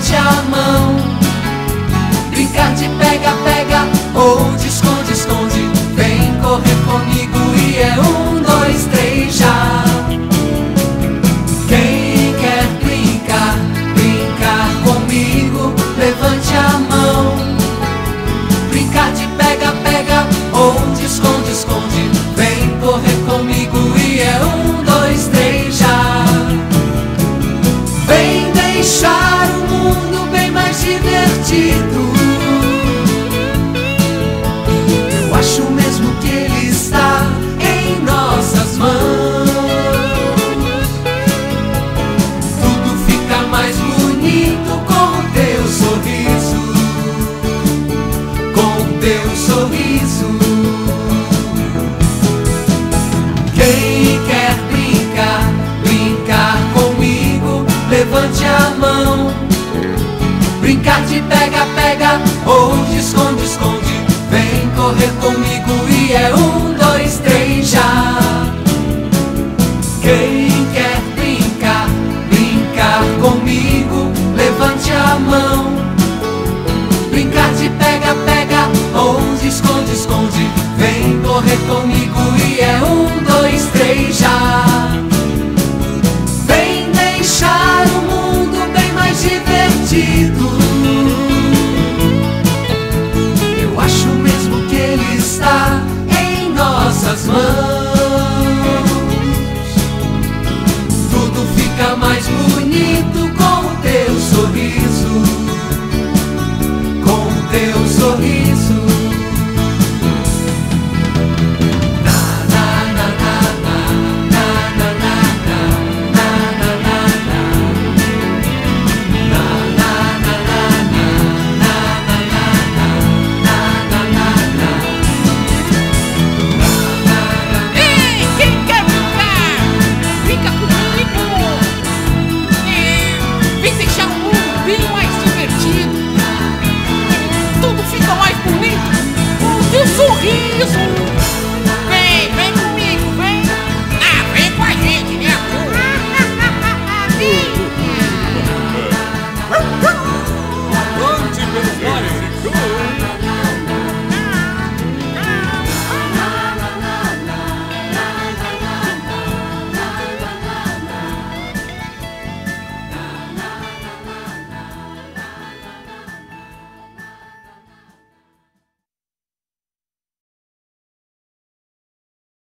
levante a mão. Brincar de pega, pega ou de esconde, esconde. Vem correr comigo e é um, dois, três já. Quem quer brincar, brincar comigo, levante a mão. Brincar de pega, pega ou de esconde, esconde. Vem correr comigo e é um, dois, três já. Vem deixar divertido. Eu acho mesmo que ele está em nossas mãos. Tudo fica mais bonito com o teu sorriso. Com o teu sorriso. Quem quer brincar, brincar comigo, levante a mão. De pega, pega ou de esconde, esconde. Vem correr comigo está. sorriso. Vem, vem comigo, vem. Ah, vem com a gente, né, Vinha. Vem, vem mares e